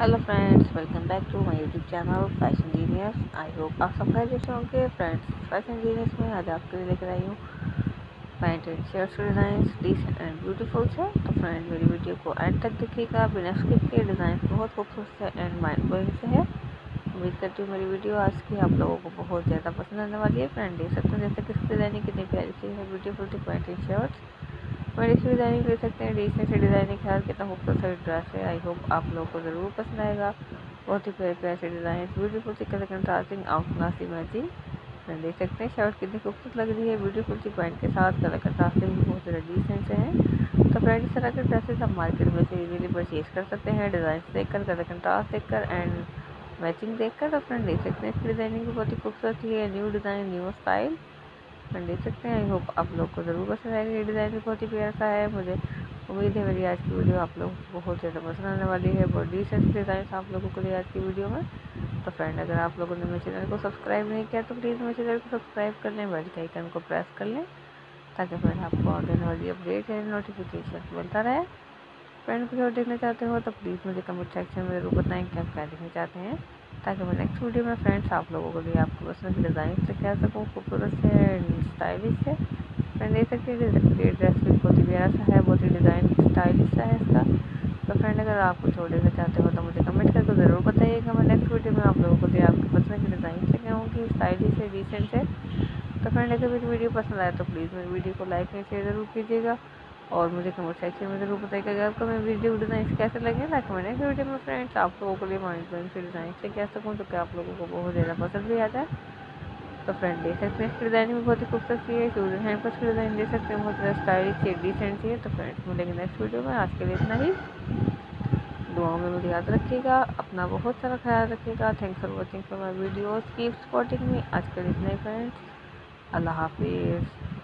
Hello friends welcome back to my YouTube channel fashion genius I hope आप सब खैर जैसे होंगे। फ्रेंड्स फ़ैशन जीनियस में आज आपके लिए लेकर आई हूँ pant and shirt design decent and beautiful है तो फ्रेंड मेरी वीडियो को एंड तक देखिएगा। बिना स्किप के डिज़ाइन बहुत खूबसूरत है एंड माइंड ब्लोइंग से है। उम्मीद करती हूँ मेरी वीडियो आज की आप लोगों को बहुत ज़्यादा पसंद आने वाली है। फ्रेंड देख सकते हैं जैसे किस डिज़ाइनिंग कितनी प्यारी सी है। ब्यूटीफुल सी पैंट एंड शर्ट्स बड़ी सी डिज़ाइनिंग ले सकते हैं। डिसेंट से डिज़ाइनिंग ख्याल कितना खूबसूरत ड्रेस है। आई होप आप लोगों को ज़रूर पसंद आएगा। बहुत ही प्यारे प्यारे से डिज़ाइन ब्यूटीफुल सी colour contrasting out classy matching देख सकते हैं शर्ट कितनी खूबसूरत लग रही है। ब्यूटीफुल सी पैंट के साथ कलर कंट्रास्टिंग भी बहुत ज़्यादा डिसेंट है। तो फ्रेंड इस तरह के ड्रेसेस आप मार्केट में से इजीली परचेज कर सकते हैं। डिज़ाइन देख कर कलर कंट्रास्ट देख कर एंड मैचिंग देख कर तो फ्रेंड देख सकते हैं। इसकी डिज़ाइनिंग भी बहुत ही खूबसूरत है। न्यू डिज़ाइन न्यू स्टाइल देख सकते हैं आई होप आप लोग को ज़रूर पसंद आएगा। ये डिज़ाइन भी बहुत ही प्यारा सा है, मुझे उम्मीद है मेरी आज की वीडियो आप लोग को बहुत ज़्यादा पसंद आने वाली है। बहुत डिसेंट डिज़ाइन आप लोगों को लिए आज की वीडियो में। तो फ्रेंड अगर आप लोगों ने मेरे चैनल को सब्सक्राइब नहीं किया तो प्लीज़ मेरे चैनल को सब्सक्राइब कर लें बेल के आइकन को प्रेस कर लें, ताकि फ्रेंड आपको आगे वाली अपडेट या नोटिफिकेशन मिलता रहे। फ्रेंड वीडियो देखना चाहते हो तो प्लीज़ मुझे कमेंट सेक्शन में ज़रूर बताएँ क्या क्या देखना चाहते हैं। ताकि मैं नेक्स्ट वीडियो में फ्रेंड्स आप लोगों को भी आपको पसंद की डिज़ाइन से कह सकूँ खूबसूरत से स्टाइलिश है। फ्रेंड देख सकते हैं ये ड्रेस भी बहुत ही प्यारा सा है, बहुत ही डिज़ाइन स्टाइलिश सा है इसका। तो फ्रेंड अगर आप कुछ और देखना चाहते हो तो मुझे कमेंट करके ज़रूर बताइएगा। मैं नेक्स्ट वीडियो में आप लोगों को भी आपकी पसंद की डिज़ाइन से कहूँगी स्टाइलिश है डिसेंट है। तो फ्रेंड अगर मेरी वीडियो पसंद आए तो प्लीज़ मेरी वीडियो को लाइक एंड शेयर ज़रूर कीजिएगा। और मुझे कमेंट सेक्शन में ज़रूर बताइएगा आपको मैं वीडियो डिज़ाइन कैसे लगे? ताकि मैं नेक्स्ट वीडियो में फ्रेंड्स आप लोगों के लिए माइंड ब्लोइंग से डिज़ाइन से कह सकूँ तो क्या आप लोगों को बहुत ज़्यादा पसंद भी आता है तो फ्रेंड देख सकते हैं। इसकी डिज़ाइनिंग भी बहुत ही खूबसूरत है। शूज़ हैंड पर डिज़ाइन दे सकते हैं। बहुत ज़्यादा स्टाइलिश है डिसेंट है तो फ्रेंड्स मिलेंगे नेक्स्ट वीडियो में। आज के लिए इतना ही। दुआओं में मुझे याद रखिएगा। अपना बहुत सारा ख्याल रखिएगा। Thanks for watching for my videos keep supporting me आज के लिए इतना ही फ्रेंड्स अल्लाह हाफिज़।